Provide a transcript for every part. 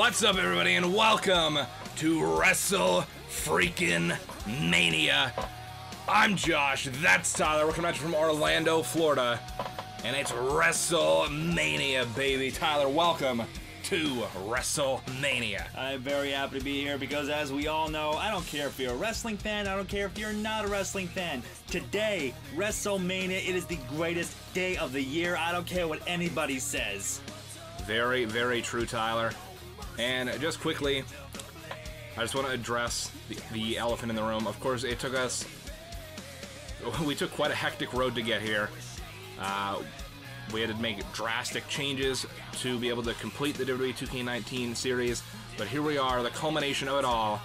What's up, everybody, and welcome to Wrestle Freaking Mania. I'm Josh, that's Tyler. We're coming at you from Orlando, Florida, and it's WrestleMania, baby. Tyler, welcome to WrestleMania. I'm very happy to be here because, as we all know, I don't care if you're a wrestling fan, I don't care if you're not a wrestling fan. Today, WrestleMania, it is the greatest day of the year. I don't care what anybody says. Very, very true, Tyler. And just quickly, I just want to address the, the elephant in the room. Of course, it took us. We took quite a hectic road to get here. Uh, we had to make drastic changes to be able to complete the WWE 2K19 series, but here we are, the culmination of it all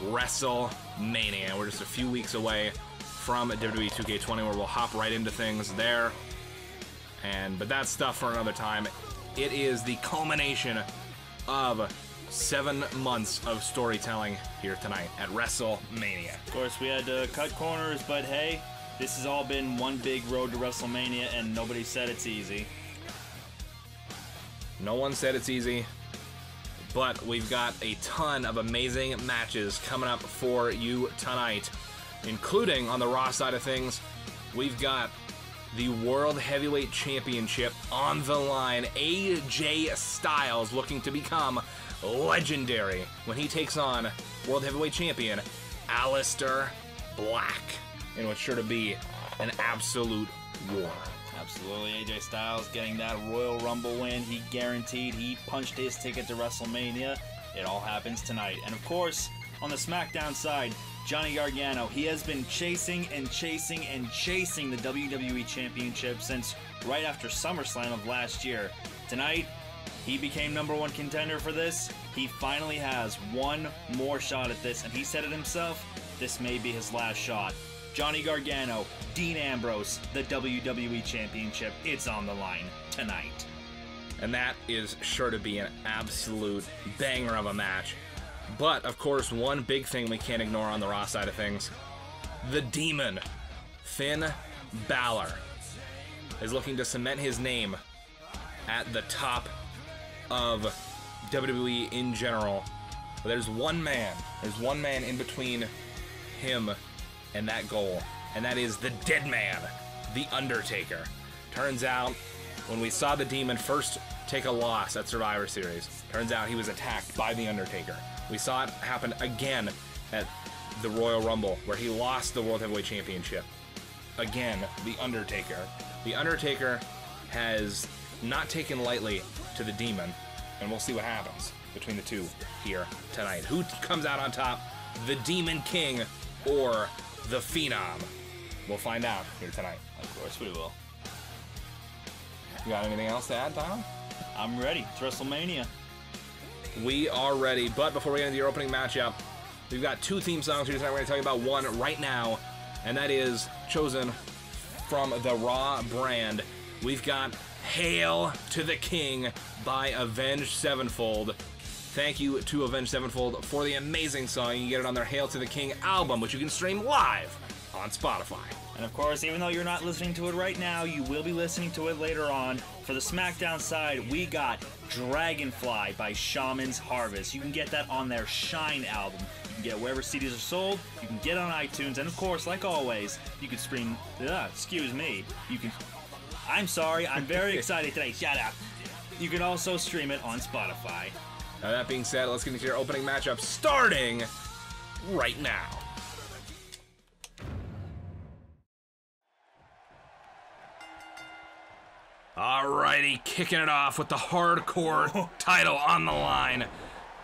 WrestleMania. We're just a few weeks away from WWE 2K20 where we'll hop right into things there. And but that's stuff for another time. It is the culmination of seven months of storytelling here tonight at WrestleMania. Of course, we had to cut corners, but hey, this has all been one big road to WrestleMania, and nobody said it's easy. No one said it's easy, but we've got a ton of amazing matches coming up for you tonight, including on the Raw side of things, we've got the World Heavyweight Championship on the line. AJ Styles looking to become legendary when he takes on World Heavyweight Champion Aleister Black in what's sure to be an absolute war. Absolutely, AJ Styles getting that Royal Rumble win. He guaranteed he punched his ticket to WrestleMania. It all happens tonight. And of course, on the SmackDown side, Johnny Gargano, he has been chasing and chasing and chasing the WWE Championship since right after SummerSlam of last year. Tonight, he became number one contender for this. He finally has one more shot at this, and he said it himself this may be his last shot. Johnny Gargano, Dean Ambrose, the WWE Championship. It's on the line tonight. And that is sure to be an absolute banger of a match. But, of course, one big thing we can't ignore on the Raw side of things the Demon, Finn Balor, is looking to cement his name at the top of WWE in general. But there's one man, there's one man in between him and that goal, and that is the dead man, The Undertaker. Turns out, when we saw the Demon first take a loss at Survivor Series, turns out he was attacked by The Undertaker. We saw it happen again at the Royal Rumble, where he lost the World Heavyweight Championship. Again, The Undertaker. The Undertaker has not taken lightly to the Demon, and we'll see what happens between the two here tonight. Who comes out on top? The Demon King or the Phenom? We'll find out here tonight. Of course we will. You got anything else to add, Tom? I'm ready. It's WrestleMania. We are ready, but before we get into your opening matchup, we've got two theme songs here tonight. We're going to tell you about one right now, and that is chosen from the Raw brand. We've got Hail to the King by Avenged Sevenfold. Thank you to Avenged Sevenfold for the amazing song. You can get it on their Hail to the King album, which you can stream live on Spotify. And of course, even though you're not listening to it right now, you will be listening to it later on. For the SmackDown side, we got Dragonfly by Shaman's Harvest. You can get that on their Shine album. You can get wherever CDs are sold. You can get on iTunes, and of course, like always, you can stream. Uh, excuse me. You can. I'm sorry. I'm very excited today. Shut up. You can also stream it on Spotify. Now, that being said, let's get into your opening matchup starting right now. Alrighty, kicking it off with the hardcore title on the line.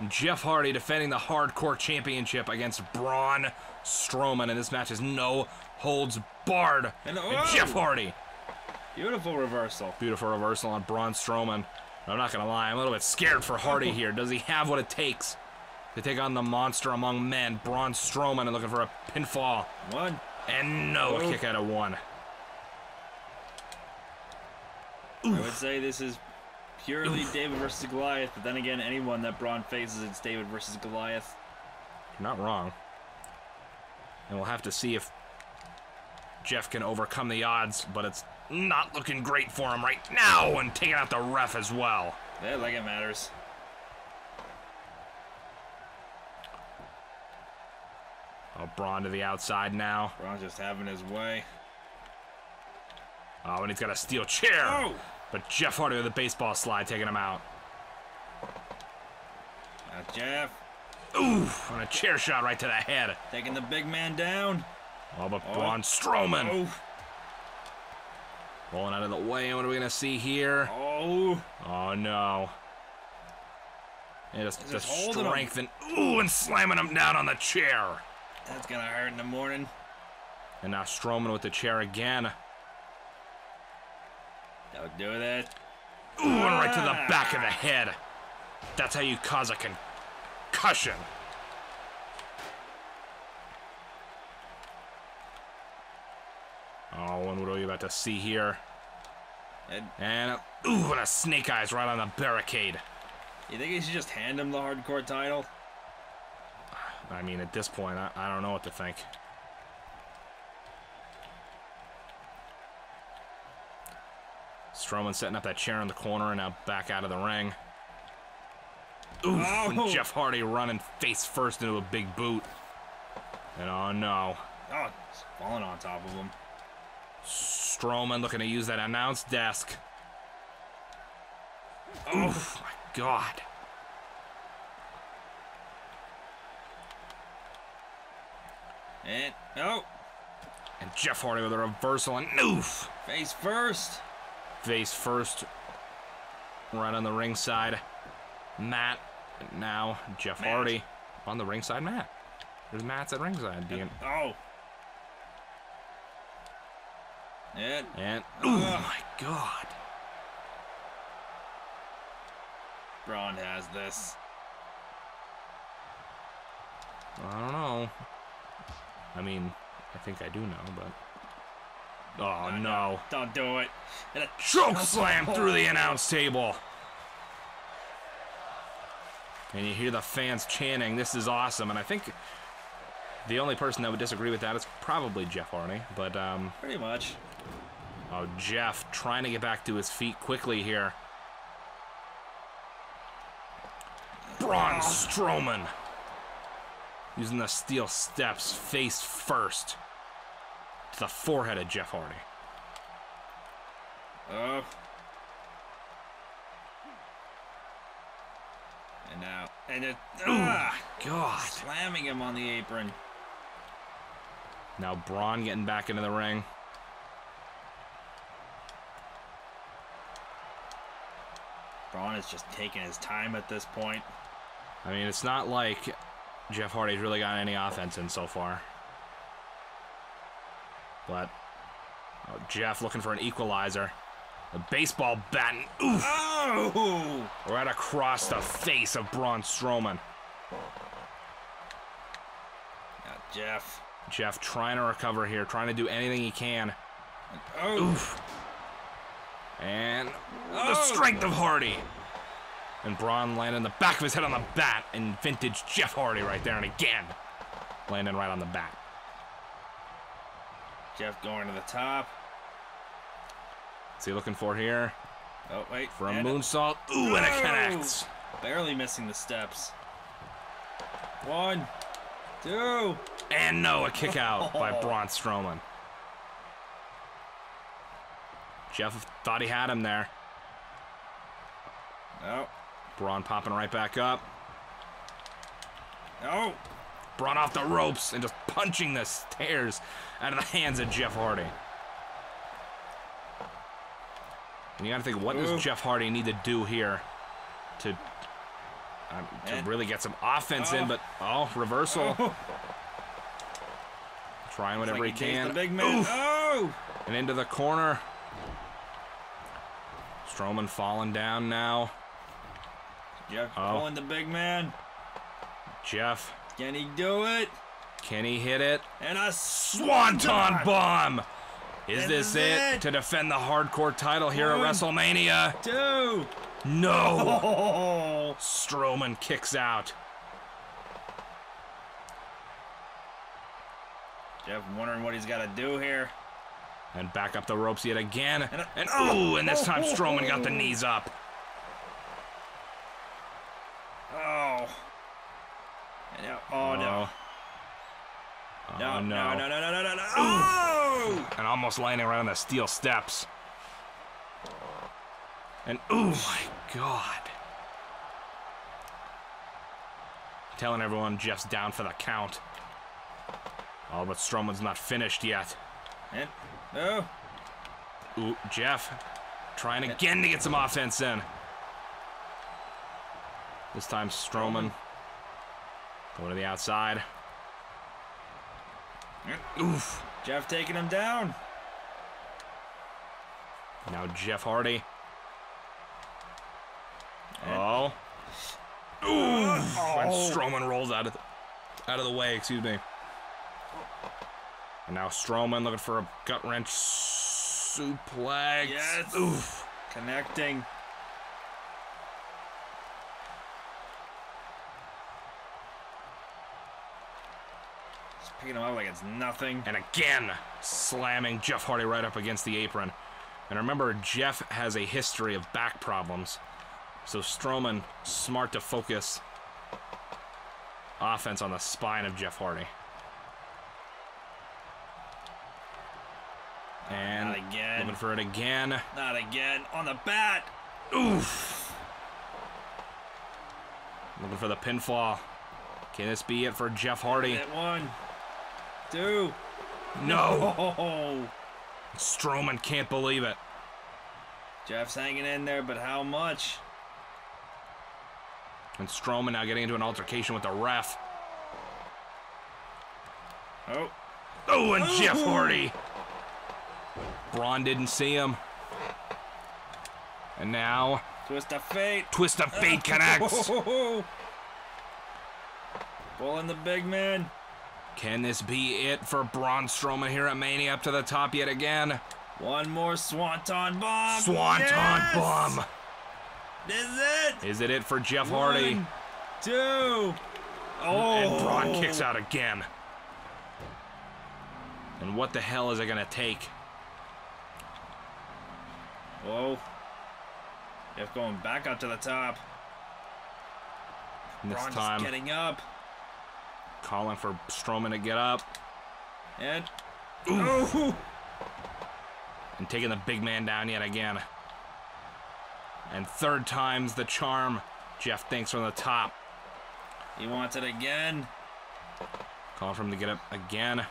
Jeff Hardy defending the hardcore championship against Braun Strowman, and this match is no holds barred. And- And oh! Jeff Hardy. Beautiful reversal. Beautiful reversal on Braun Strowman. I'm not gonna lie, I'm a little bit scared for Hardy here. Does he have what it takes to take on the monster among men, Braun Strowman, and looking for a pinfall? One. And no, a Oh. kick out of one. Oof. I would say this is purely Oof. David versus Goliath, but then again, anyone that Braun faces, it's David versus Goliath. You're not wrong. And we'll have to see if Jeff can overcome the odds, but it's not looking great for him right now, and taking out the ref as well. Yeah, like it matters. Oh, Braun to the outside now. Braun just having his way. Oh, and he's got a steel chair. Oh! But Jeff Hardy with a baseball slide taking him out. Now Jeff Oof, and a chair shot right to the head. taking the big man down. Oh, but Oh. Braun Strowman Oh, rolling out of the way. And what are we gonna see here? oh. Oh no. And just just strength and ooh, and slamming him down on the chair. That's gonna hurt in the morning. And now Strowman with the chair again. Don't do that. Ooh, and right to the back of the head. That's how you cause a concussion. Oh, and what are you about to see here? And And uh, ooh, and a snake eyes right on the barricade. you think you should just hand him the hardcore title? I mean, at this point, I, I don't know what to think. Strowman setting up that chair in the corner and now back out of the ring. Oof, Oh. Jeff Hardy running face first into a big boot. And oh no. Oh, it's falling on top of him. Strowman looking to use that announce desk. Oh, Oof, my God. and oh, And Jeff Hardy with a reversal and oof. face first. Face first, right on the ringside. Matt, and now Jeff Matt. Hardy on the ringside Matt. There's Matt's at ringside being, Oh. And and oh my God, Braun has this. I don't know. I mean, I think I do know, but oh no, Don't do it. And a choke slam through the announce table. And you hear the fans chanting, "This is awesome!" And I think the only person that would disagree with that is probably Jeff Hardy, but um. Pretty much. Oh, Jeff trying to get back to his feet quickly here. Braun Strowman using the steel steps face first to the forehead of Jeff Hardy. Oh. And now, and it, ah, God. slamming him on the apron. Now Braun getting back into the ring. Braun is just taking his time at this point. I mean, it's not like Jeff Hardy's really got any offense in so far. But oh, Jeff looking for an equalizer. A baseball bat and oof, Oh! right across the face of Braun Strowman. Now Jeff. Jeff trying to recover here, trying to do anything he can. Oh! Oof. And the Oh. strength of Hardy. And Braun landing the back of his head on the bat. And vintage Jeff Hardy right there. And again, landing right on the bat. Jeff going to the top. What's he looking for here? Oh, wait. For a moonsault. Ooh, and it Oh! connects. Barely missing the steps. One, two. And no, a kick out by Braun Strowman. Jeff thought he had him there. No. Braun popping right back up. No. Braun off the ropes and just punching the stairs out of the hands of Jeff Hardy. And you gotta think, what Ooh. does Jeff Hardy need to do here to um, to really get some offense in? Oh. But oh, reversal, Oh. trying whatever Like he he can. Big man. Oh! And into the corner. Strowman falling down now. Jeff Oh. pulling the big man. Jeff, Can he do it? can he hit it? And a Swanton bomb! Is This this it, it. to defend the hardcore title here at WrestleMania? Two. No! Oh. Strowman kicks out. Jeff wondering what he's got to do here. And back up the ropes yet again. And a- And oh! and this time Strowman got the knees up. Oh. Now, oh no. Oh. No, Oh, no, no, no, no, no, no, no. Oh! And almost landing right on the steel steps. And oh my god. Telling everyone Jeff's down for the count. Oh, but Strowman's not finished yet. And, no. Ooh, Jeff trying again to get some offense in. This time Strowman going to the outside. Oof. Jeff taking him down. Now Jeff Hardy. Oh. Ooh. And Strowman rolls out of the, out of the way, excuse me. And now Strowman looking for a gut wrench suplex. Yes. Oof. Connecting. Picking him up like it's nothing. And again, slamming Jeff Hardy right up against the apron. And remember, Jeff has a history of back problems. So Strowman, smart to focus offense on the spine of Jeff Hardy. And Not again. looking for it again. Not again. On the bat. Oof. Looking for the pinfall. Can this be it for Jeff Hardy? Hit one. Two. No. Oh. Strowman can't believe it. Jeff's hanging in there, but how much? And Strowman now getting into an altercation with the ref. Oh. Oh, and Jeff Hardy. Braun didn't see him. And now, Twist of fate. Twist of Fate connects. Pulling the big man. Can this be it for Braun Strowman here at Mania up to the top yet again? One more Swanton bomb. Swanton Yes! bomb. Is it. Is it it for Jeff Hardy? One, two. Oh. And Braun kicks out again. And what the hell is it gonna take? Whoa. Jeff going back up to the top. And this Braun time, getting up. Calling for Strowman to get up And. Oh. and taking the big man down yet again. And third time's the charm. Jeff thinks from the top. He wants it again. Calling for him to get up again.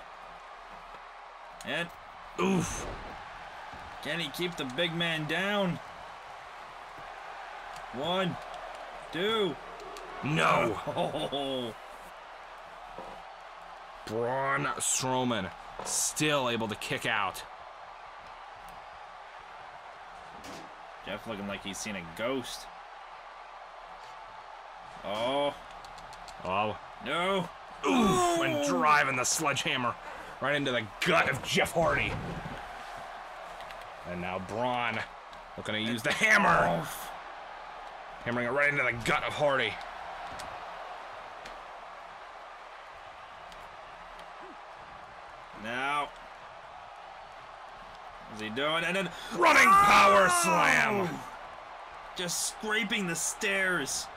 And. Oof. Can he keep the big man down? One, two. No. Oh, Braun Strowman still able to kick out. Jeff looking like he's seen a ghost. Oh, Oh. no. Oof. And driving the sledgehammer right into the gut of Jeff Hardy. And now Braun looking to use the hammer. Hammering it right into the gut of Hardy. now. What's he doing? And then Running power slam. Oh! just scraping the stairs.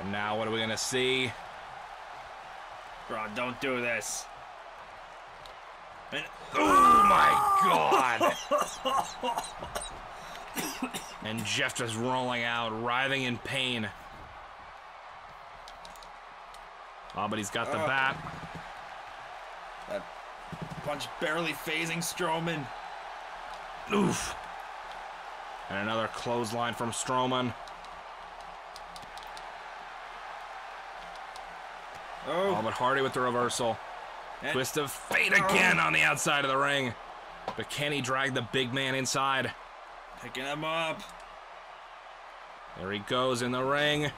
And now what are we gonna see? Bro, don't do this. And Oh my god! and Jeff just rolling out, writhing in pain. Oh, but he's got the Oh. bat. that punch barely phasing Strowman. Oof. And another clothesline from Strowman. Oh, Oh, but Hardy with the reversal. and- Twist of fate again oh. on the outside of the ring. But can he drag the big man inside? picking him up. There he goes in the ring.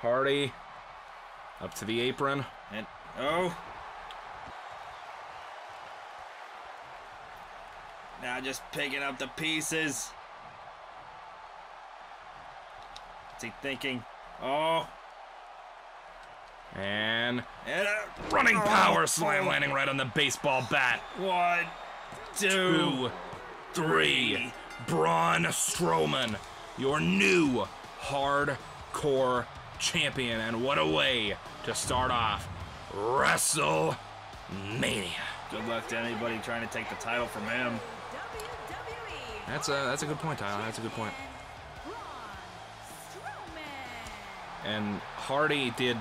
Hardy up to the apron. And oh. Just picking up the pieces. What's he thinking? Oh, And and a running oh, power slam landing right on the baseball bat. One, two, Two, three. Braun Strowman, your new hardcore Champion, and what a way to start off WrestleMania. Good luck to anybody trying to take the title from him. That's a that's a good point, Tyler. That's a good point. And Hardy did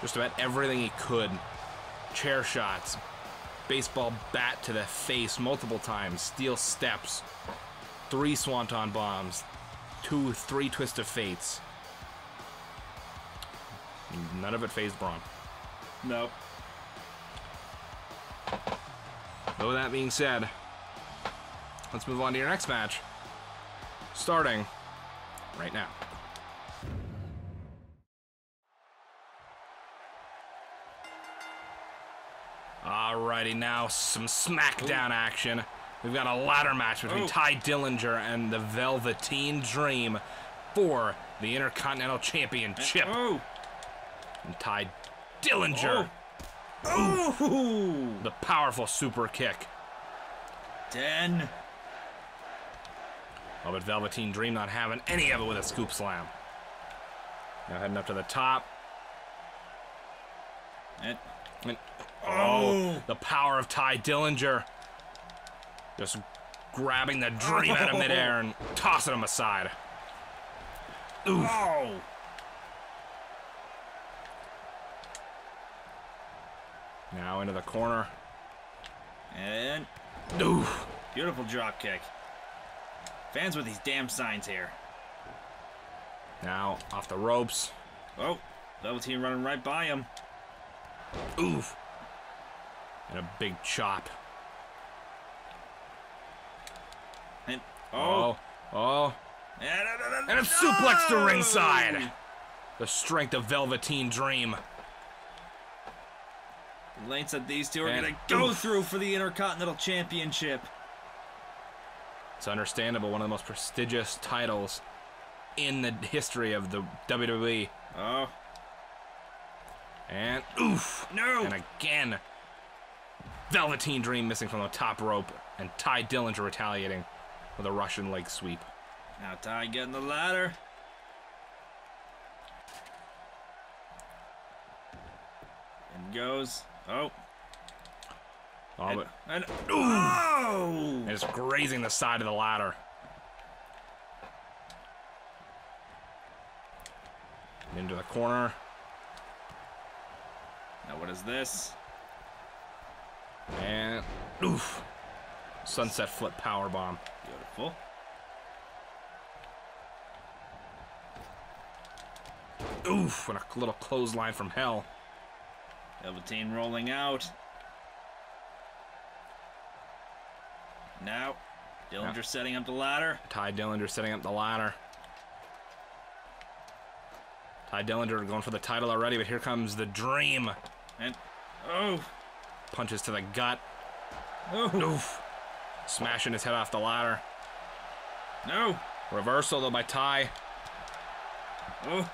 just about everything he could. Chair shots, baseball bat to the face multiple times, steel steps, three swanton bombs, two, three twist of fates. None of it phased Braun. Nope. But with that being said, let's move on to your next match. Starting right now. Alrighty, now some SmackDown action. We've got a ladder match between Ooh. Tye Dillinger and the Velveteen Dream for the Intercontinental Championship. Oh. And Tye Dillinger, Oh. the powerful super kick. Ten. Oh, but Velveteen Dream not having any of it with a scoop slam. Now heading up to the top. And And, oh, Oh. the power of Tye Dillinger. Just grabbing the dream out of midair and tossing him aside. oh. Now into the corner. And Oof. beautiful drop kick. Fans with these damn signs here. Now off the ropes. Oh, Velveteen running right by him. Oof. And a big chop. And Oh. oh, Oh. and, And a suplex to ringside. The strength of Velveteen Dream. Lane said these two are gonna go oof. through for the Intercontinental Championship. It's understandable, one of the most prestigious titles in the history of the WWE. Oh And oof! no! And again, Velveteen Dream missing from the top rope, and Tye Dillinger retaliating with a Russian leg sweep. Now Tye getting the ladder. And goes. Oh. Oh, And, and, oh! and it's grazing the side of the ladder. Into the corner, Now what is this? and oof! Sunset flip power bomb. Beautiful. Oof! And a little clothesline from hell. Velveteen rolling out. Now, Dillinger Yeah. setting up the ladder. Tye Dillinger setting up the ladder. Tye Dillinger going for the title already, but here comes the Dream. And oh, Punches to the gut. oh, Oof. Smashing his head off the ladder. no, Reversal though by Tye. oh,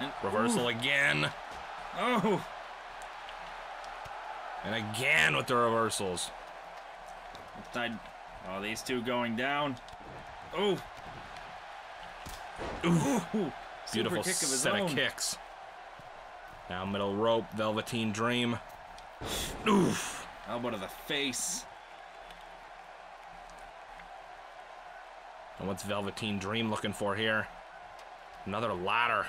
and Reversal again. oh, And again with the reversals. Tye- oh, these two going down. Oh, Ooh. Beautiful kick of set own. of kicks. Now middle rope, Velveteen Dream. Oof. Elbow to the face. And what's Velveteen Dream looking for here? Another ladder.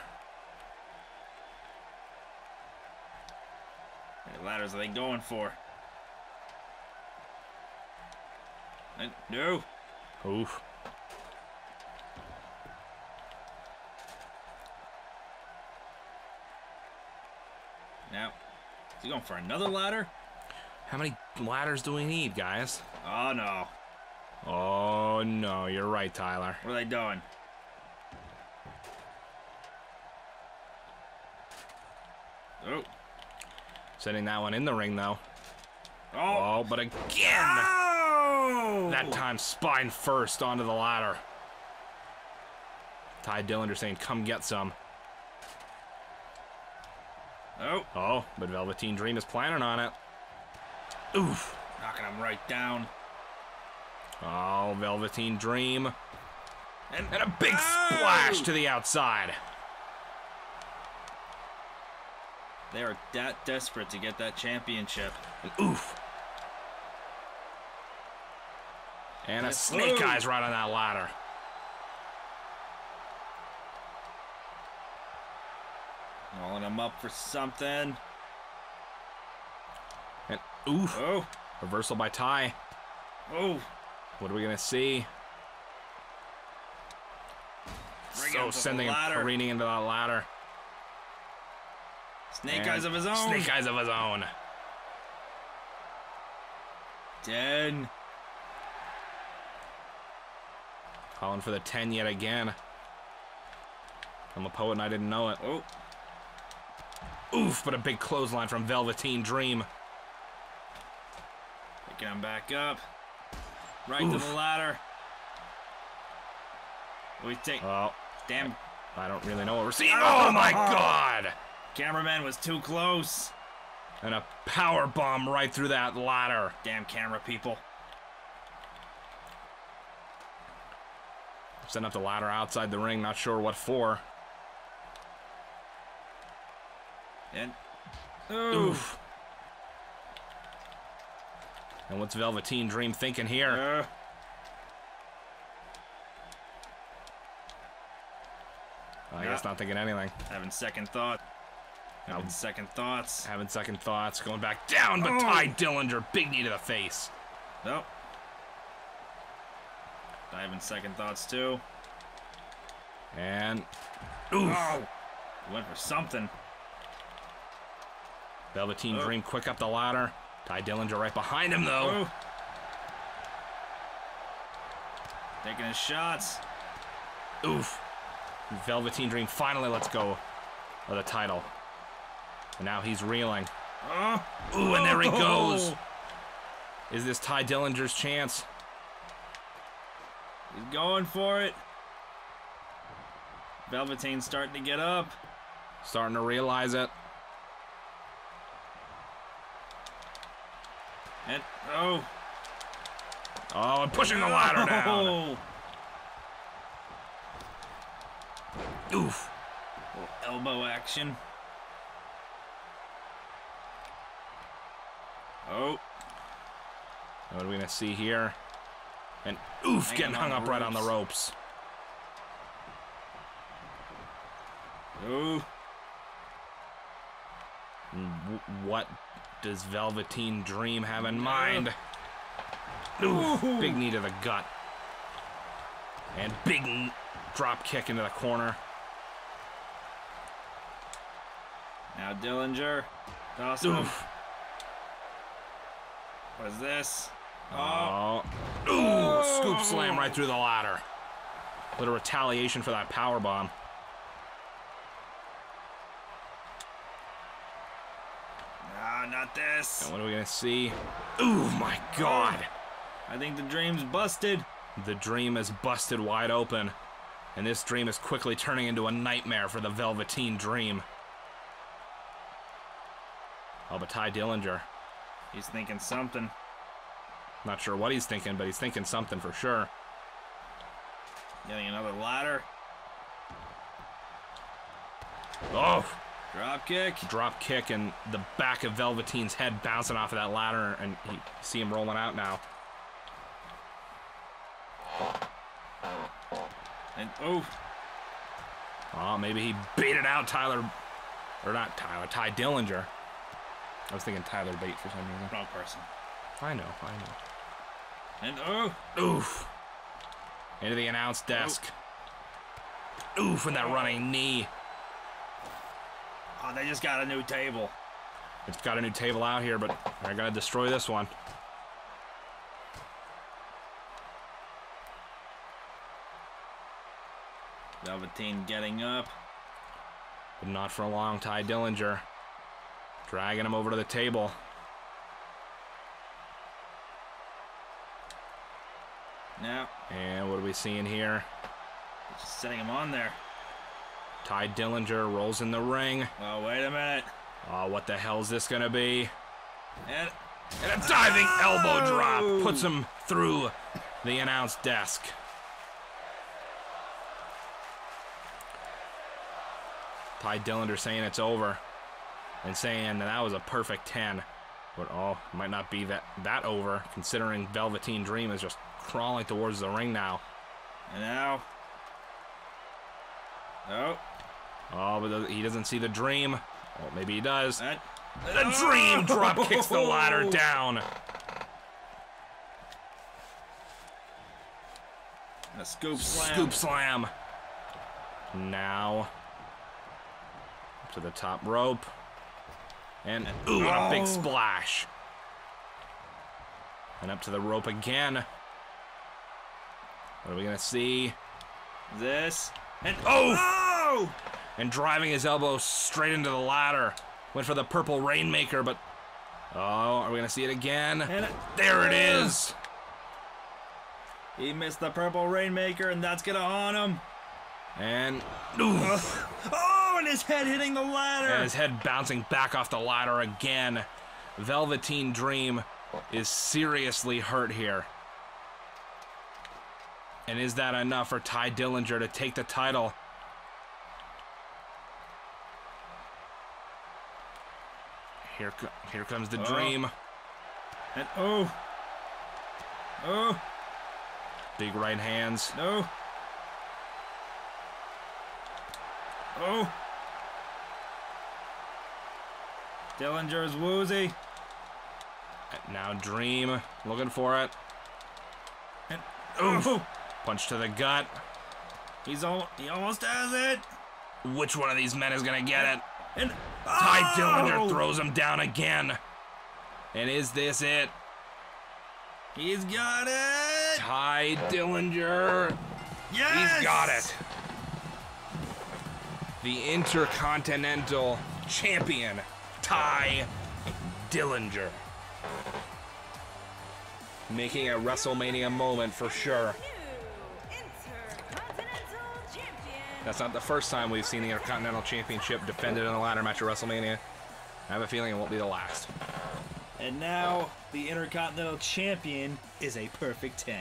Many ladders are they going for? And no. Oof. Now, is he going for another ladder? How many ladders do we need, guys? Oh no. Oh no, you're right, Tyler. What are they doing? Oh. Sending that one in the ring though. Oh. Oh, but again, ah! Oh. That time spine first onto the ladder. Tye Dillinger saying, come get some. Oh. Oh, but Velveteen Dream is planning on it. Oof. Knocking him right down. Oh, Velveteen Dream. And, and a big oh! splash to the outside. They are that desperate to get that championship. And oof. And a snake Ooh. eyes right on that ladder. Rolling him up for something. And oof. Oh, Reversal by Tye. oh. What are we gonna see? Bring so him to the sending him careening into that ladder. Snake And eyes of his own. Snake eyes of his own. Ten. Calling for the 10 yet again. I'm a poet and I didn't know it. Oh, Oof, but a big clothesline from Velveteen Dream. picking him back up. Right to the ladder. We take. Oh, Damn, I don't really know what we're seeing. Oh, oh my oh. god! cameraman was too close. And a power bomb right through that ladder. Damn camera people. Setting up the ladder outside the ring, not sure what for. And. Oof. And what's Velveteen Dream thinking here? Uh, I guess not thinking anything. having second thought. Having second thoughts. Having second thoughts, going back down, but Tye Dillinger, big knee to the face. Nope. Having second thoughts too. And oof. Oh, went for something. Velveteen Oh. Dream quick up the ladder. Tye Dillinger right behind him though. Oh. Taking his shots. Oof. Velveteen Dream finally lets go of the title. And now he's reeling. Oh, Ooh, and there he oh. goes. Is this Tye Dillinger's chance? He's going for it. Velveteen's starting to get up. Starting to realize it. And oh, Oh, and pushing the ladder down. Oh. Oof. Little elbow action. Oh, What are we gonna see here? And oof, getting hung up right on the ropes. ropes. oh, hmm, What does Velveteen Dream have in mind? Oof, big knee to the gut. And big drop kick into the corner. now Dillinger. Him. Oof. What's this? Oh, Oh. Scoop slam right through the ladder. Little retaliation for that power bomb. ah, not this. And what are we gonna see? Ooh, my God. I think the dream's busted. The dream is busted wide open, and this dream is quickly turning into a nightmare for the Velveteen Dream. Oh, but Tye Dillinger, He's thinking something. Not sure what he's thinking, but he's thinking something for sure. Getting another ladder. Oh, Drop kick. drop kick and the back of Velveteen's head bouncing off of that ladder, and you see him rolling out now. And oh, Oh, maybe he baited out Tyler, or not Tyler, Tye Dillinger. I was thinking Tyler Bate for some reason. wrong person. I know, I know. And oh, Oof. Into the announce desk. Oof, and that running knee. oh, they just got a new table. It's got a new table out here, but I gotta destroy this one. Velveteen getting up. But not for long. Tye Dillinger dragging him over to the table. Now, And what are we seeing here? just setting him on there. Tye Dillinger rolls in the ring. Oh, wait a minute. Oh, what the hell is this gonna be? And And a diving oh! elbow drop puts him through the announce desk. Tye Dillinger saying it's over. and saying that that was a perfect 10. But oh, might not be that that over considering Velveteen Dream is just crawling towards the ring now. And now. Oh. Oh, but he doesn't see the Dream. Well, maybe he does. That. The Dream oh! drop kicks the ladder Oh! down. A scoop slam. Scoop slam. Now to the top rope. And ooh, and a big Oh. splash. And up to the rope again. What are we gonna see? This. And. Oh! Oh! And driving his elbow straight into the ladder. Went for the purple rainmaker, but oh, are we gonna see it again? And. There it Ah! He missed the purple rainmaker, and that's gonna haunt him. And ooh, Oh, and his head hitting the ladder. and his head bouncing back off the ladder again. Velveteen Dream is seriously hurt here. And is that enough for Tye Dillinger to take the title? Here, co- here comes the Oh. Dream. And oh. Oh, Big right hands. no. Oh. Dillinger's woozy. Now Dream looking for it. And Oof. oh, Punch to the gut. he's all he almost has it. Which one of these men is gonna get it? And Tye oh! Dillinger throws him down again. And is this it? He's got it. Tye Dillinger. Yes. He's got it. The Intercontinental Champion, Tye Dillinger. Making a WrestleMania moment for sure. That's not the first time we've seen the Intercontinental Championship defended in a ladder match at WrestleMania. I have a feeling it won't be the last. And now the Intercontinental Champion is a perfect 10.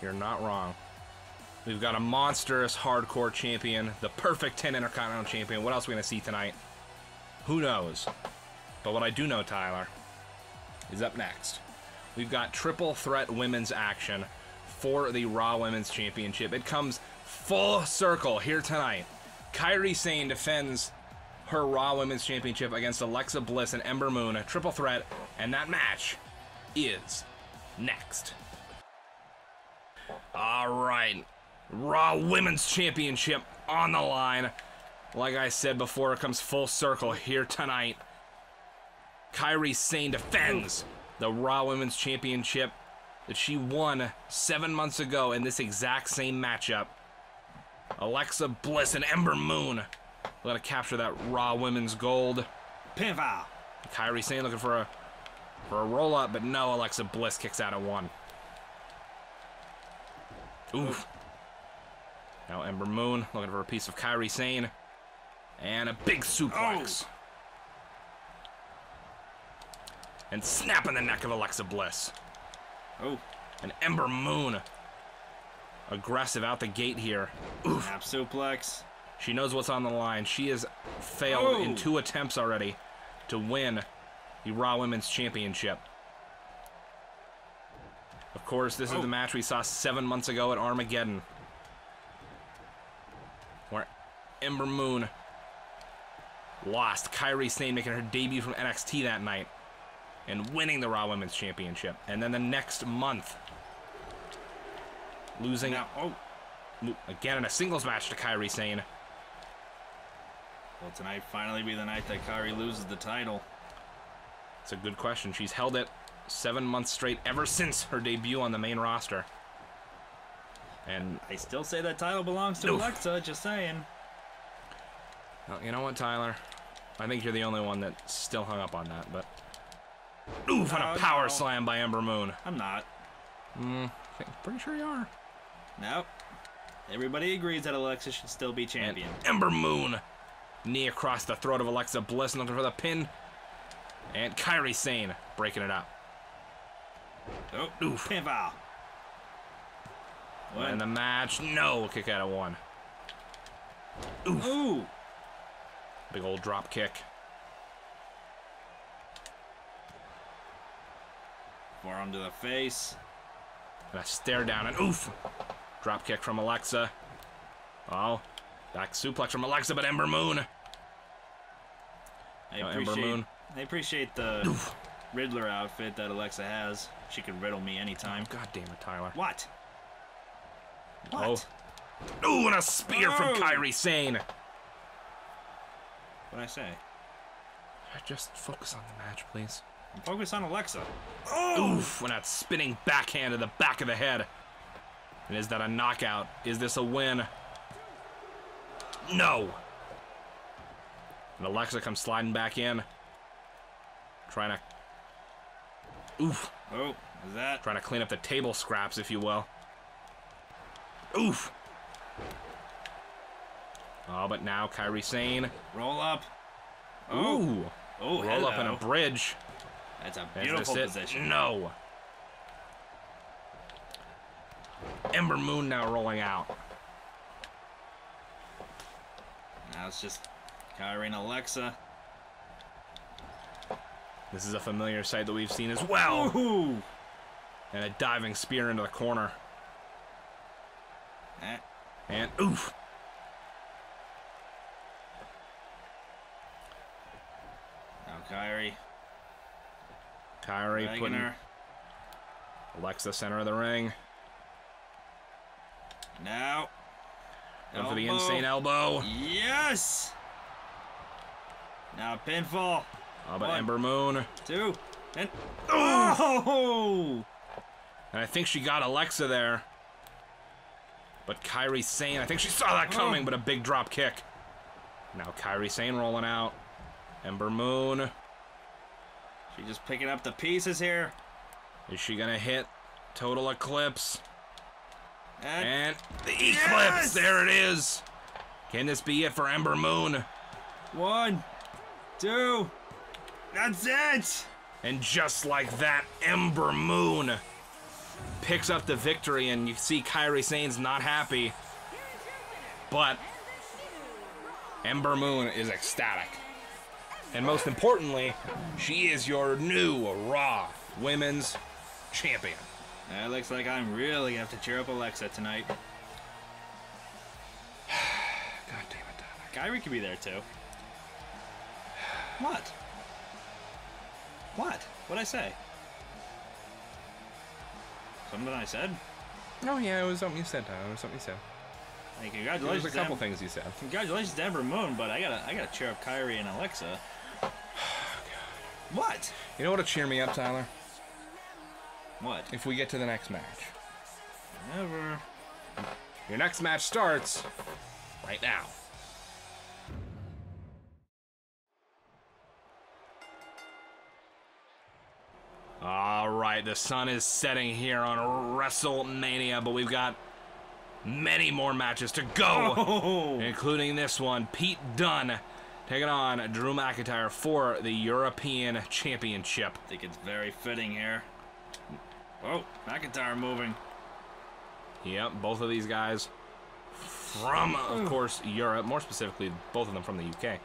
You're not wrong. We've got a monstrous hardcore champion, the perfect 10 Intercontinental Champion. What else are we going to see tonight? Who knows? But what I do know, Tyler, is up next. We've got triple threat women's action for the Raw Women's Championship. It comes full circle here tonight. Kairi Sane defends her Raw Women's Championship against Alexa Bliss and Ember Moon, a triple threat, and that match is next. All right. Raw Women's Championship on the line. Like I said before, it comes full circle here tonight. Kairi Sane defends the Raw Women's Championship that she won seven months ago in this exact same matchup. Alexa Bliss and Ember Moon We to capture that Raw Women's gold. Pinfall. Kairi Sane looking for a for a roll up, but no, Alexa Bliss kicks out at one. Oof. Now Ember Moon looking for a piece of Kairi Sane. And a big suplex. Oh. And snapping the neck of Alexa Bliss. Oh, And Ember Moon. Aggressive out the gate here. snap suplex. She knows what's on the line. She has failed in Oh. two attempts already to win the Raw Women's Championship. Of course, this is Oh. the match we saw seven months ago at Armageddon. Where Ember Moon lost. Kairi Sane making her debut from NXT that night and winning the Raw Women's Championship. And then the next month, losing Now, oh, again in a singles match to Kairi Sane. will tonight finally be the night that Kairi loses the title? It's a good question. She's held it seven months straight ever since her debut on the main roster. And I still say that title belongs to Oof. Alexa. Just saying. well, you know what, Tyler? I think you're the only one that's still hung up on that. But oof, and Oh, a power no. slam by Ember Moon. I'm not. Mm, I'm pretty sure you are. Nope. Everybody agrees that Alexa should still be champion. And Ember Moon. Knee across the throat of Alexa Bliss looking for the pin. And Kairi Sane breaking it up. Oh, oof. Pinfall. One. Win the match. No. Kick out of one. Oof. Ooh. Big old drop kick. Forearm to the face. And a stare down and oof. Drop kick from Alexa. Oh, back suplex from Alexa, but Ember Moon. I oh, Ember appreciate, Moon. I appreciate the Riddler outfit that Alexa has. She can riddle me anytime. Oh, God damn it, Tyler. What? Oh. What? Oh. Ooh, and a spear from Oh. Kairi Sane. What'd I say? Just focus on the match, please. Focus on Alexa. Oof, and that spinning backhand to the back of the head. And is that a knockout? Is this a win? No. And Alexa comes sliding back in. Trying to. Oof. Oh, is that? Trying to clean up the table scraps, if you will. Oof. Oh, but now Kairi Sane. Roll up. Oh, Ooh. oh, Roll up in a bridge. That's a beautiful position. No. Ember Moon now rolling out. Now it's just Kairi and Alexa. This is a familiar sight that we've seen as well. Ooh. And a diving spear into the corner. Eh, And oof. Now Kairi. Kairi dragging putting her. Alexa center of the ring. Now. Going for the insane elbow. Yes! Now pinfall. Oh, but One. Ember Moon. Two. And. Oh! And I think she got Alexa there. But Kairi Sane, I think she saw that coming, Oh. but a big drop kick. Now Kairi Sane rolling out. Ember Moon. She just picking up the pieces here. Is she gonna hit Total Eclipse? And, And the Eclipse, Yes! there it is. Can this be it for Ember Moon? one, two. That's it! And just like that, Ember Moon picks up the victory, and you see Kairi Sane's not happy, but Ember Moon is ecstatic. And most importantly, she is your new Raw Women's Champion. It looks like I'm really gonna have to cheer up Alexa tonight. God damn it, Tyler. Kairi could be there too. What? What? What'd I say? Something I said? Oh yeah, it was something you said, Tyler. It was something you said. Hey, congratulations. There's a couple things you said. Congratulations to Ember Moon, but I gotta I gotta cheer up Kairi and Alexa. What? You know what'll cheer me up, Tyler? What? If we get to the next match. Never. Your next match starts right now. All right, the sun is setting here on WrestleMania, but we've got many more matches to go, Oh! including this one. Pete Dunne taking on Drew McIntyre for the European Championship. I think it's very fitting here. Oh, McIntyre moving. Yep, both of these guys from, of course, Europe. More specifically, both of them from the UK.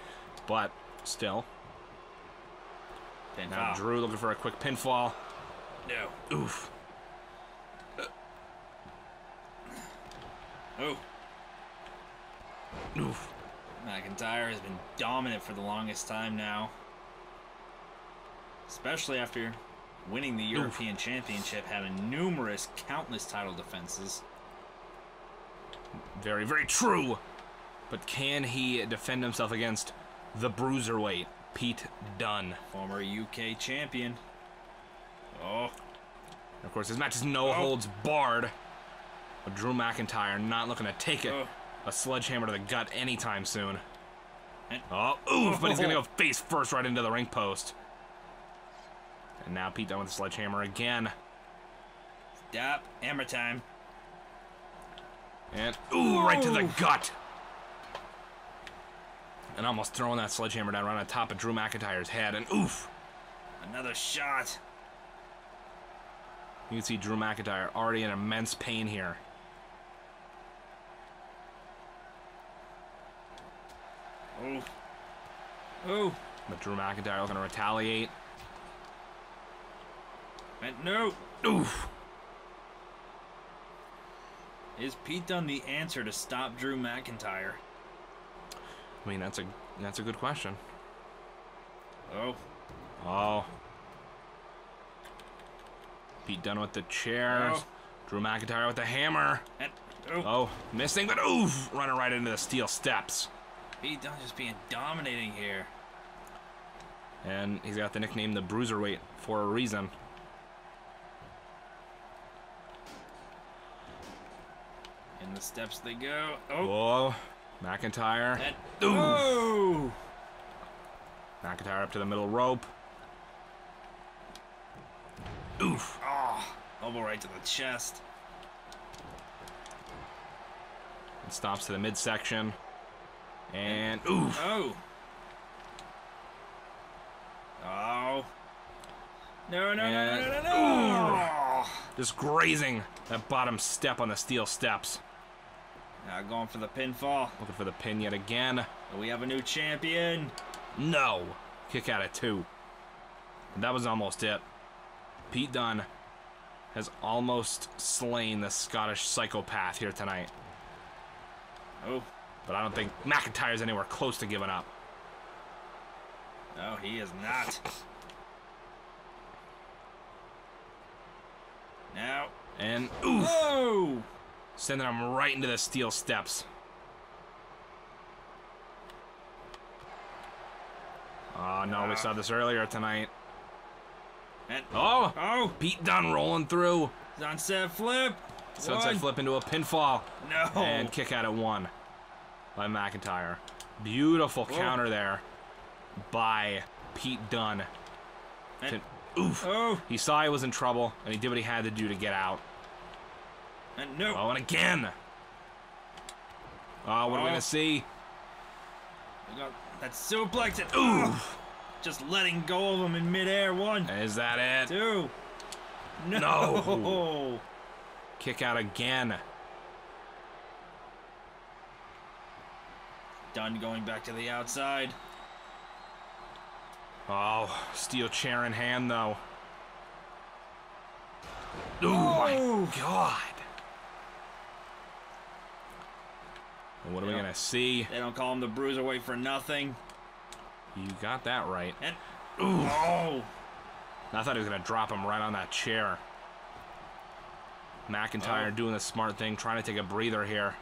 But still, now Drew looking for a quick pinfall. No. Oof. Oh, Oof. McIntyre has been dominant for the longest time now. Especially after winning the European Championship, having numerous, countless title defenses. Very, very true. But can he defend himself against the bruiserweight, Pete Dunne? Former UK champion. Oh, Of course, this match is no oh. holds barred. But Drew McIntyre not looking to take it. Oh. A sledgehammer to the gut anytime soon. And- Oh, oof, but he's gonna oh. go face first right into the ring post. And now Pete Dunne with the sledgehammer again. stop. Hammer time. And ooh, right to the gut. And almost throwing that sledgehammer down right on top of Drew McIntyre's head. And oof. Another shot. You can see Drew McIntyre already in immense pain here. Oh. Oh. But Drew McIntyre looking to retaliate. And no. Oof. Is Pete Dunne the answer to stop Drew McIntyre? I mean, that's a that's a good question. Oh, Oh. Pete Dunne with the chairs. Oh. Drew McIntyre with the hammer. and oh, Oh, missing, but oof, running right into the steel steps. Pete Dunne just being dominating here. And he's got the nickname the Bruiserweight for a reason. In the steps they go. Oh, Whoa, McIntyre. and oh, McIntyre up to the middle rope. Oof. oh, elbow right to the chest. And stops to the midsection. And oof. Oh. Oh. No, no, no, no, no, no, no. Just grazing that bottom step on the steel steps. Now going for the pinfall. Looking for the pin yet again. We have a new champion. No. Kick out at two. And that was almost it. Pete Dunne has almost slain the Scottish psychopath here tonight. Oh, But I don't think McIntyre's anywhere close to giving up. no, he is not. Now. And oof, Whoa! Sending him right into the steel steps. Oh no, we saw this earlier tonight. And, Oh, oh, Pete Dunne rolling through. sunset flip. Sunset One. flip into a pinfall. No. And kick out at one by McIntyre. Beautiful Whoa. counter there by Pete Dunne. And- Oof. oh, He saw he was in trouble, and he did what he had to do to get out. And no. Oh, and again. Oh, what are we Oh. gonna see? We got that suplex. Ooh. oh, just letting go of him in midair. One, Is that it? two. No. No. Kick out again. Dunne going back to the outside. Oh, steel chair in hand though. Oh Oh. my god. And what are we gonna see? They don't call him the bruiserweight for nothing. You got that right. And oh, I thought he was gonna drop him right on that chair. McIntyre Oh. doing the smart thing, trying to take a breather here.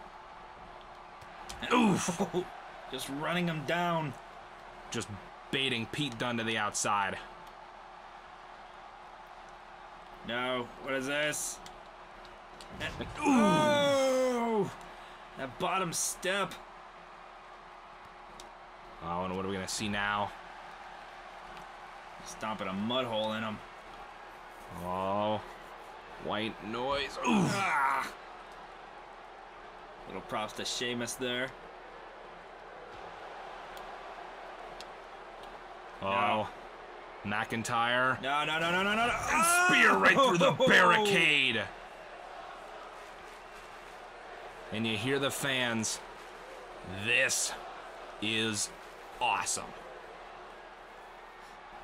oof! just running him down. Just baiting Pete Dunne to the outside. No, what is this? And, oh, that bottom step. Oh, and what are we gonna see now? Stomping a mud hole in him. Oh, white noise. Ah. Little props to Sheamus there. Oh, McIntyre. No, no, no, no, no, no, no. And spear right through the barricade. And you hear the fans. This is awesome.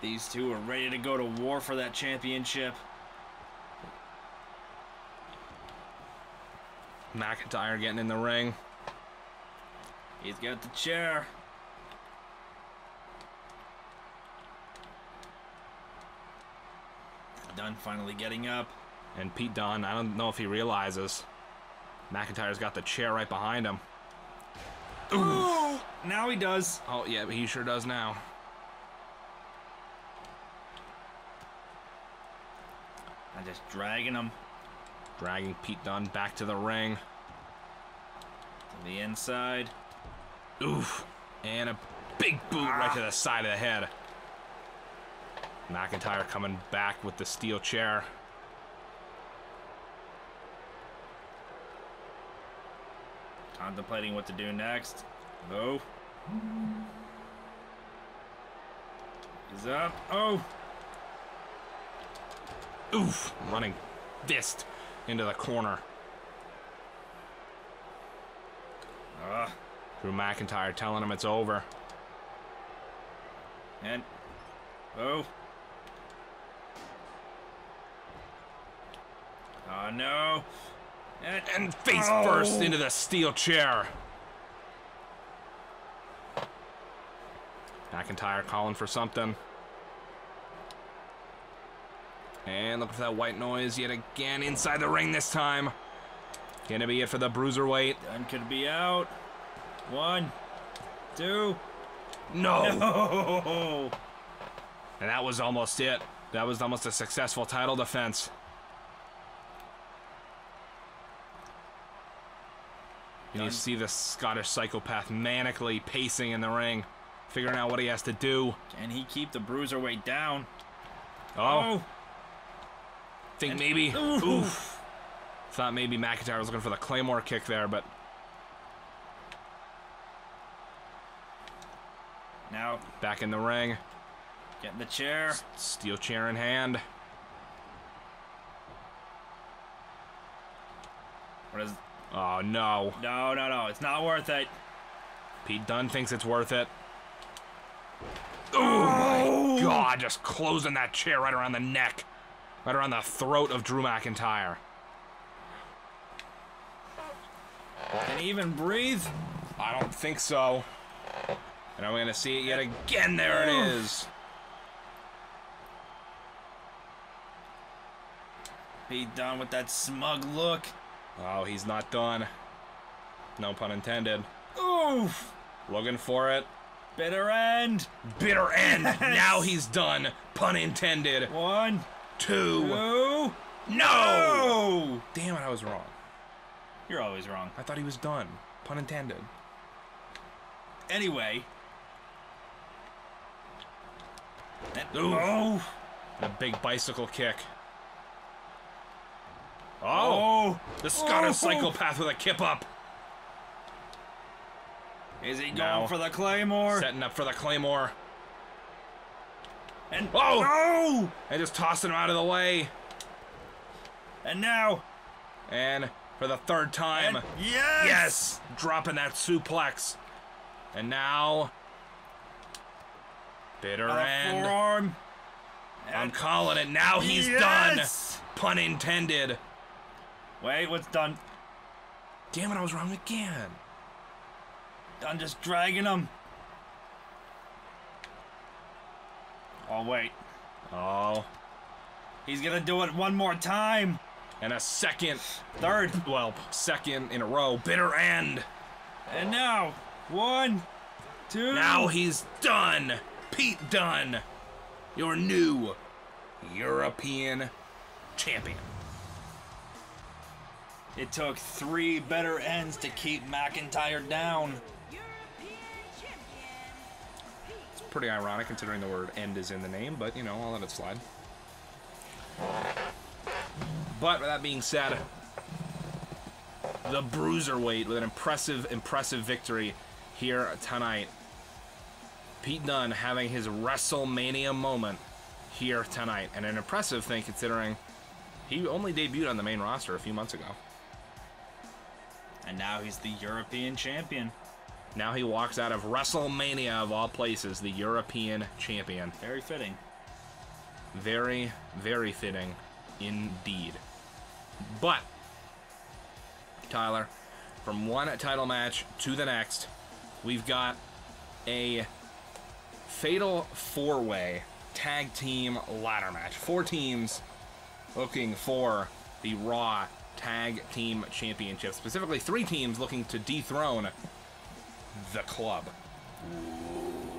These two are ready to go to war for that championship. McIntyre getting in the ring. He's got the chair. Dunne finally getting up. And Pete Dunne, I don't know if he realizes. McIntyre's got the chair right behind him. Now he does. Oh, yeah, he sure does now. I'm just dragging him Dragging Pete Dunne back to the ring. to the inside. Oof. And a big boot right to the side of the head. McIntyre coming back with the steel chair. Contemplating what to do next. Oh. He's up. Oh. Oof. Running fist into the corner. Ah. Drew McIntyre telling him it's over. And. Oh. Oh no. And, And face Oh. first into the steel chair. McIntyre calling for something. And look for that white noise yet again inside the ring this time. Gonna be it for the bruiserweight. Dunne could be out. One, two. No! Oh. And that was almost it. That was almost a successful title defense. And you see the Scottish psychopath manically pacing in the ring, figuring out what he has to do. Can he keep the bruiser bruiserweight down? Oh, oh. think maybe. Oof. Oof. Thought maybe McIntyre was looking for the Claymore kick there, but Now, back in the ring, Getting the chair. steel chair in hand. What is? Oh no. No, no, no. It's not worth it. Pete Dunne thinks it's worth it. Oh my god, just closing that chair right around the neck. Right around the throat of Drew McIntyre. Can he even breathe? I don't think so. And I'm gonna see it yet again. There it is. Pete Dunne with that smug look. Oh, he's not done. No pun intended. Oof. Looking for it. Bitter end. Bitter end. Now he's done. Pun intended. One, Two. two. No! Oh! Damn it, I was wrong. You're always wrong. I thought he was done. Pun intended. Anyway. And- Oof. oh. A big bicycle kick. Oh, Oh. the Scottish Oh. psychopath with a kip up. Is he going Now. for the claymore? Setting up for the Claymore. And Oh. no! And just tossing him out of the way. And now. And for the third time. And yes. yes! Dropping that suplex. And now. Bitter On end. forearm. I'm calling it. Now he's yes! done. Pun intended. Wait, what's done? Damn it, I was wrong again. Dunne just dragging him. Oh wait. Oh. He's gonna do it one more time. And a second, Third. well, second in a row. Bitter end. And now. One. Two. Now he's done. Pete Dunne, your new European champion. It took three better ends to keep McIntyre down. It's pretty ironic considering the word end is in the name, but you know, I'll let it slide. But with that being said, the Bruiserweight with an impressive, impressive victory here tonight. Pete Dunne having his WrestleMania moment here tonight. And an impressive thing considering he only debuted on the main roster a few months ago. And now he's the European champion. Now he walks out of WrestleMania of all places, the European champion. Very fitting. Very, very fitting indeed. But, Tyler, from one title match to the next, we've got a fatal four way tag team ladder match. Four teams looking for the Raw Tag Team Championship. Specifically, three teams looking to dethrone the club.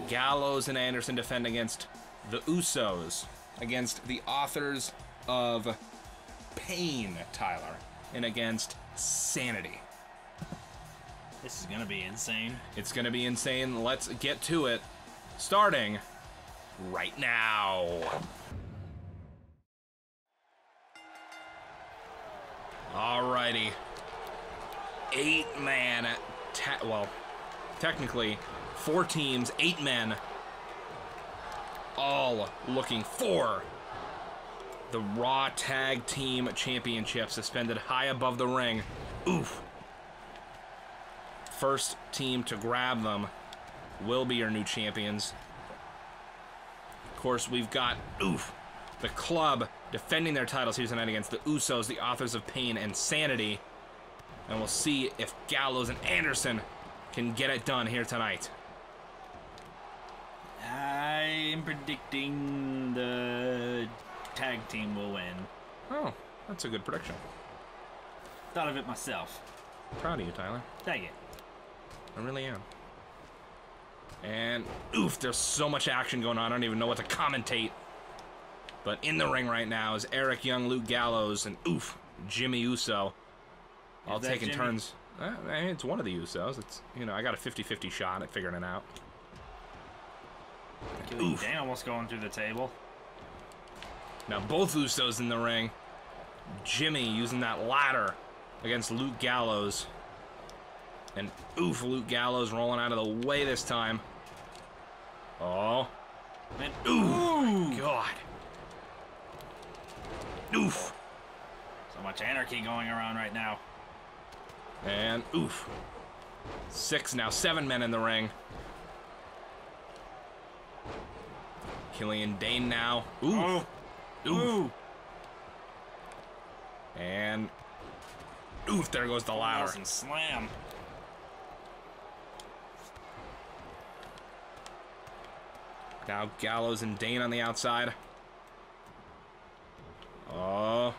Gallows and Anderson defend against the Usos, against the authors of Pain, Tyler, and against Sanity. This is gonna be insane. It's gonna be insane. Let's get to it. Starting right now. Alrighty. Eight man. Well, technically, four teams, eight men, all looking for the Raw Tag Team Championship suspended high above the ring. Oof. First team to grab them will be your new champions. Of course, we've got oof The club defending their titles here tonight against the Usos, the authors of pain and sanity. And we'll see if Gallows and Anderson can get it done here tonight. I'm predicting the tag team will win. Oh, that's a good prediction. Thought of it myself. Proud of you, Tyler. Thank you. I really am. And oof, there's so much action going on. I don't even know what to commentate. But in the ring right now is Eric Young, Luke Gallows, and oof, Jimmy Uso. All taking Jimmy? turns. Uh, I mean, it's one of the Usos. It's you know I got a 50-50 shot at figuring it out. Oof! Dain almost going through the table. Now both Usos in the ring. Jimmy using that ladder against Luke Gallows. And oof, Luke Gallows rolling out of the way this time. Oh, And, ooh, God. Oof. so much anarchy going around right now. And oof. Six now, seven men in the ring. Killian Dain now. Ooh. Oh, Oof. ooh. And oof, there goes the ladder. And slam. Now Gallows and Dain on the outside. Oh.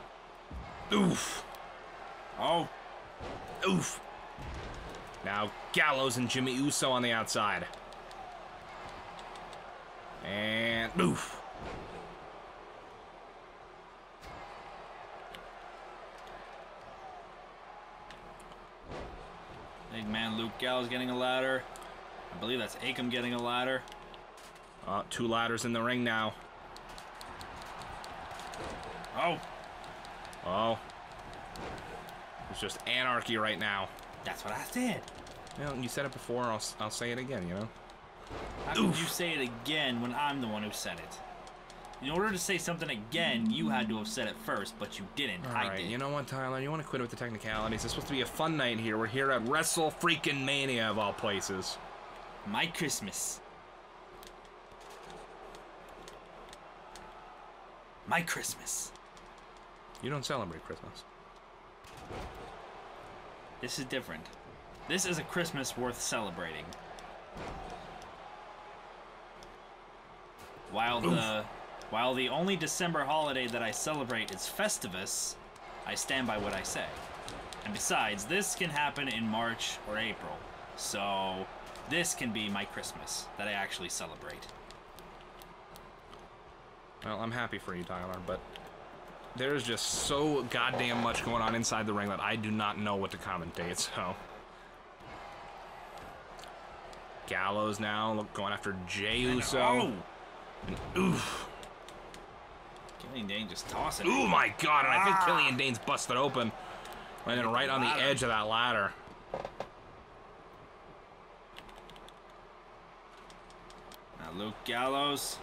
Oof. Oh, Oof. Now Gallows and Jimmy Uso on the outside. And oof. big man Luke Gallows getting a ladder. I believe that's Akam getting a ladder. Uh, two ladders in the ring now. Oh, Oh. It's just anarchy right now. that's what I said. Well, you said it before, I'll, I'll say it again, you know? How could you say it again when I'm the one who said it? In order to say something again, you had to have said it first, but you didn't. I Alright, did. you know what, Tyler? You want to quit with the technicalities? It's supposed to be a fun night here. We're here at Wrestle Freaking Mania, of all places. My Christmas. My Christmas. You don't celebrate Christmas. This is different. This is a Christmas worth celebrating. While the while the only December holiday that I celebrate is Festivus, I stand by what I say. And besides, this can happen in March or April. So this can be my Christmas that I actually celebrate. Well, I'm happy for you, Tyler, but there's just so goddamn much going on inside the ring that I do not know what to commentate, so. Gallows now look, going after Jey Uso. Oh! Oof. Killian Dain just tossing. Oh my god, and I think Ah. Killian Dain's busted open. Landing right on the edge of that ladder. Now Luke Gallows.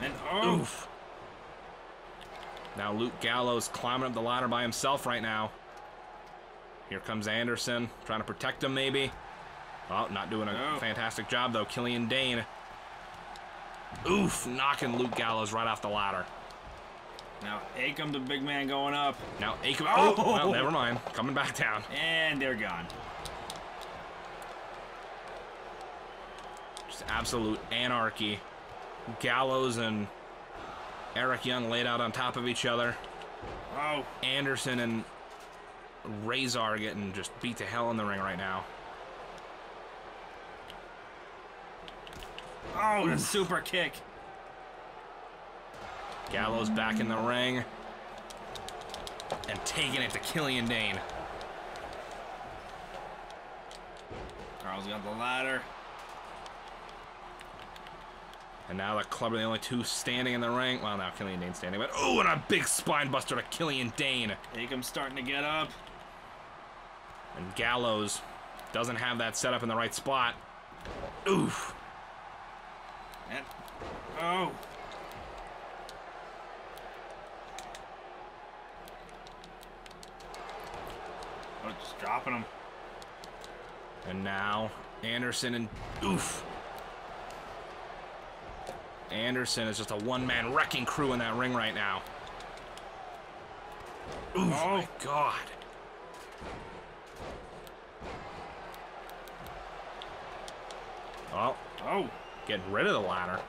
And oh! Oof. Now Luke Gallows climbing up the ladder by himself right now. Here comes Anderson, trying to protect him maybe. Oh, not doing a No. fantastic job though. Killian Dain. Oof, knocking Luke Gallows right off the ladder. Now Akam, the big man, going up. Now Akam. Oh, Oh. well, never mind. Coming back down. And they're gone. Just absolute anarchy. Gallows and Eric Young laid out on top of each other. Oh, Anderson and Rezar getting just beat to hell in the ring right now. oh, the super kick. Gallows back in the ring. And taking it to Killian Dain. Karl's got the ladder. And now the club are the only two standing in the ring. Well, now Killian Dain standing, but oh, and a big spine buster to Killian Dain. Akam's starting to get up. And Gallows doesn't have that set up in the right spot. Oof. And oh, oh, just dropping him. And now Anderson and oof. Anderson is just a one-man wrecking crew in that ring right now. Ooh, Oh. my God. Oh, Oh, getting rid of the ladder.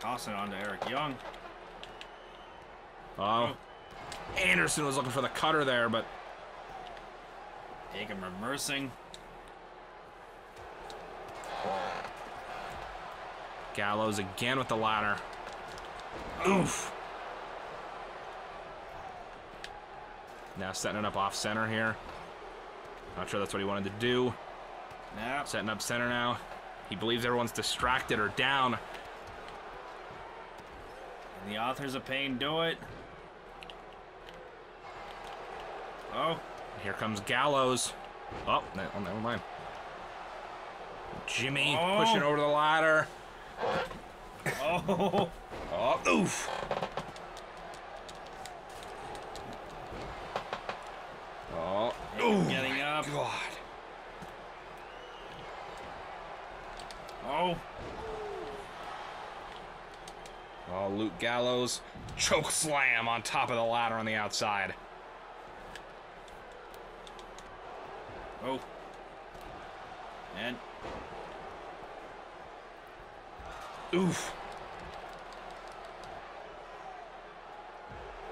toss it on to Eric Young. Oh. Anderson was looking for the cutter there, but Akam reversing. Gallows again with the ladder. Oof. Now setting it up off center here. Not sure that's what he wanted to do. Now, Setting up center now. He believes everyone's distracted or down. and the authors of pain do it. Oh, Here comes Gallows. Oh, ne- oh, never mind. Jimmy Oh. pushing over the ladder. Oh, Oh, oof. Oh, Akam getting up. God. Oh, Oh, Luke Gallows. Choke slam on top of the ladder on the outside. oh. And Oof.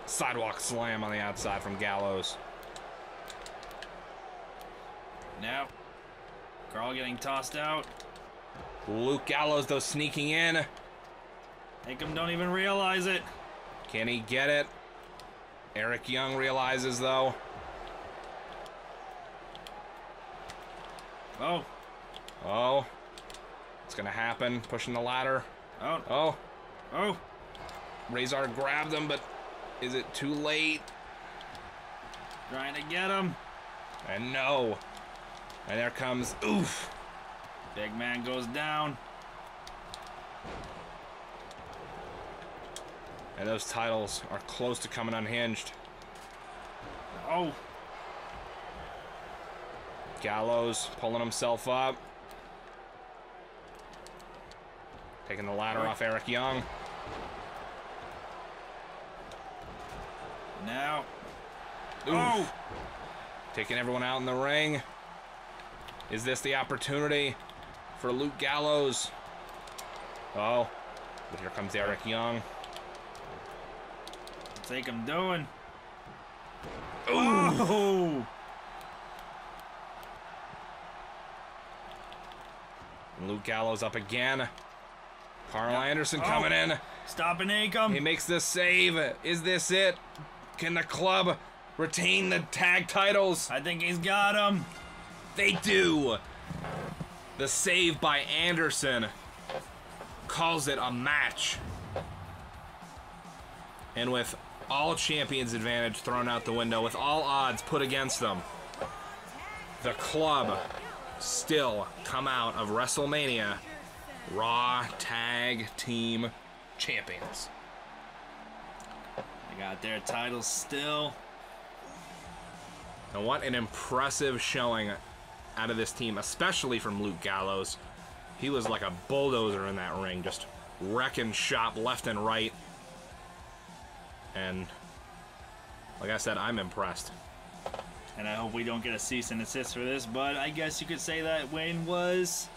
Sidewalk slam on the outside from Gallows. now, Karl getting tossed out. Luke Gallows, though, sneaking in. Akam don't even realize it. Can he get it? Eric Young realizes, though. Oh, Oh. It's gonna happen. Pushing the ladder. oh, Oh. oh. Rezar grabbed him, but is it too late? Trying to get him. And no. And there comes. Oof. Big man goes down. And those titles are close to coming unhinged. Oh, Gallows pulling himself up. Taking the ladder off Eric Young. now. Oof. Oh, Taking everyone out in the ring. Is this the opportunity for Luke Gallows? Oh, but here comes Eric Young. what's Akam doing? Oh, Luke Gallows up again. Karl Yeah. Anderson Oh. coming in. stopping Akam. He makes the save. Is this it? Can the club retain the tag titles? I think he's got them. They do. The save by Anderson calls it a match. And with all champions advantage thrown out the window, with all odds put against them, the club still come out of WrestleMania Raw Tag Team Champions. They got their titles still. And what an impressive showing out of this team, especially from Luke Gallows. He was like a bulldozer in that ring, just wrecking shop left and right. And like I said, I'm impressed. And I hope we don't get a cease and desist for this, but I guess you could say that win was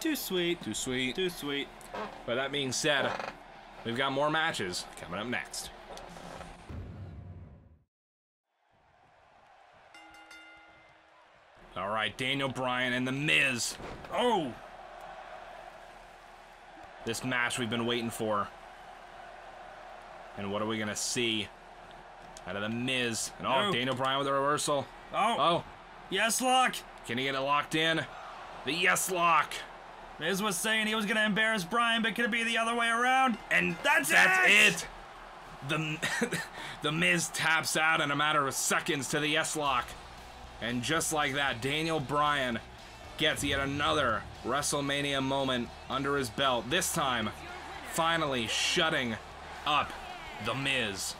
too sweet. Too sweet. Too sweet. But that being said, we've got more matches coming up next. All right, Daniel Bryan and The Miz. Oh, This match we've been waiting for. And what are we gonna see out of The Miz? And oh, No. Daniel Bryan with a reversal. oh, Oh, yes, lock. can he get it locked in? The yes lock. Miz was saying he was gonna embarrass Bryan, but could it be the other way around? And That's it! that's it! it. The the Miz taps out in a matter of seconds to the S-Lock. and just like that, Daniel Bryan gets yet another WrestleMania moment under his belt. This time, finally shutting up the Miz.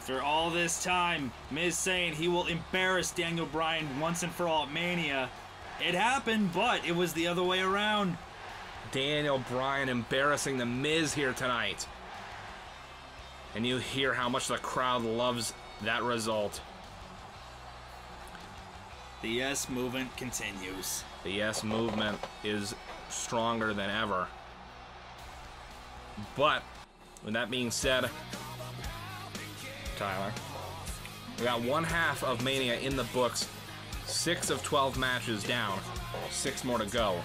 For all this time, Miz saying he will embarrass Daniel Bryan once and for all at Mania. It happened, but it was the other way around. Daniel Bryan embarrassing The Miz here tonight. And you hear how much the crowd loves that result. The yes movement continues. The yes movement is stronger than ever. But, with that being said, Tyler, we got one half of Mania in the books, six of 12 matches down, six more to go.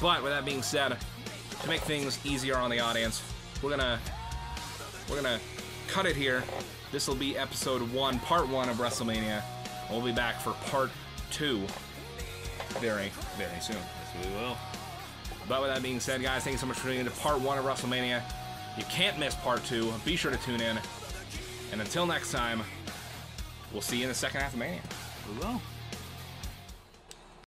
But with that being said, to make things easier on the audience, we're gonna we're gonna cut it here. This will be episode one, part one of WrestleMania. We'll be back for part two very, very soon. Yes, we will. But with that being said, guys, thank you so much for tuning in to part one of WrestleMania. You can't miss part two. Be sure to tune in. And until next time, we'll see you in the second half of Mania. We will.